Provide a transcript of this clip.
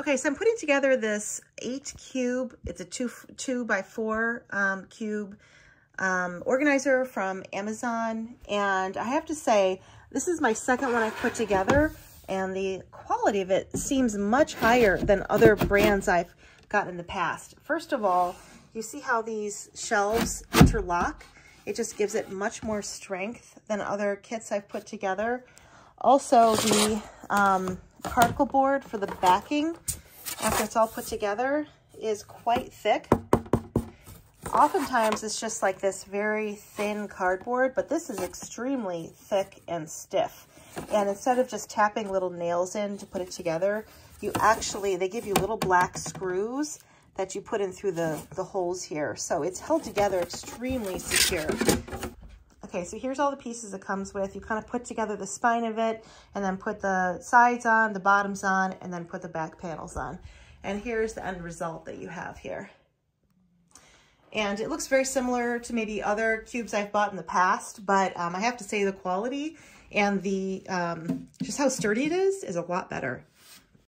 Okay, so I'm putting together this eight cube. It's a two, two by four um, cube um, organizer from Amazon. And I have to say, this is my second one I've put together and the quality of it seems much higher than other brands I've gotten in the past. First of all, you see how these shelves interlock? It just gives it much more strength than other kits I've put together. Also, the um, particle board for the backing, after it's all put together, is quite thick. Oftentimes, it's just like this very thin cardboard, but this is extremely thick and stiff. And instead of just tapping little nails in to put it together, you actually, they give you little black screws that you put in through the, the holes here. So it's held together extremely secure. Okay, so here's all the pieces it comes with. You kind of put together the spine of it and then put the sides on, the bottoms on, and then put the back panels on. And here's the end result that you have here. And it looks very similar to maybe other cubes I've bought in the past, but um, I have to say the quality and the um, just how sturdy it is is a lot better.